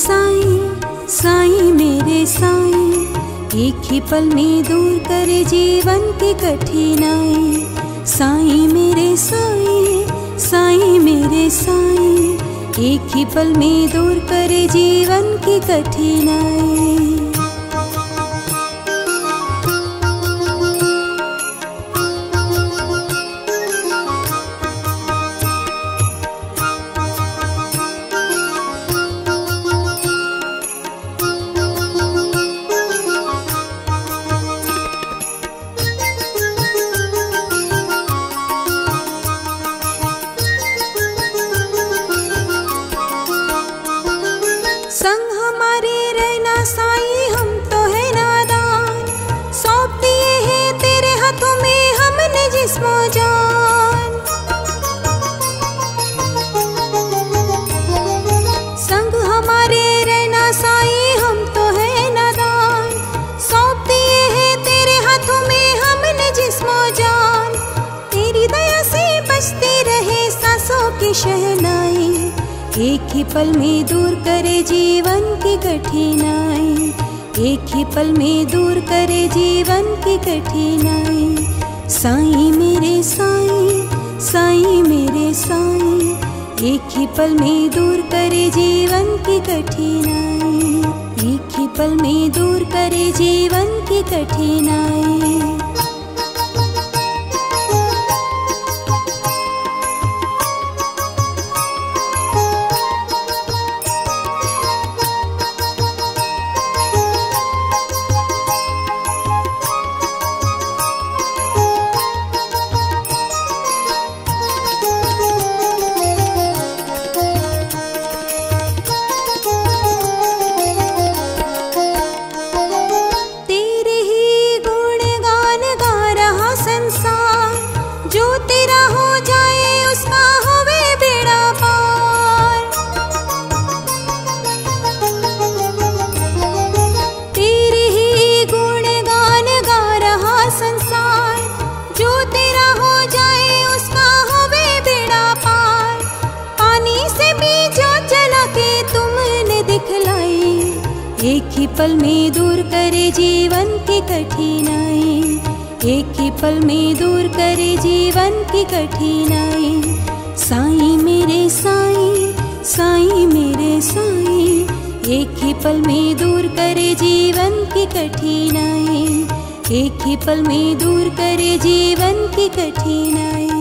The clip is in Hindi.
साईं साईं मेरे साईं, एक ही पल में दूर करे जीवन की कठिनाई। साईं मेरे साईं साईं मेरे साईं, एक ही पल में दूर करे जीवन की कठिनाई। शहनाई, एक ही पल में दूर करे जीवन की कठिनाई। एक ही पल में दूर करे जीवन की कठिनाई। साईं मेरे साईं साईं मेरे साईं, एक ही पल में दूर करे जीवन की कठिनाई। एक ही पल में दूर करे जीवन की कठिनाई। एक ही पल में दूर करे जीवन की कठिनाई। एक ही पल में दूर करे जीवन की कठिनाई। साई मेरे साई साई मेरे साई, एक ही पल में दूर करे जीवन की कठिनाई। एक ही पल में दूर करे जीवन की कठिनाई।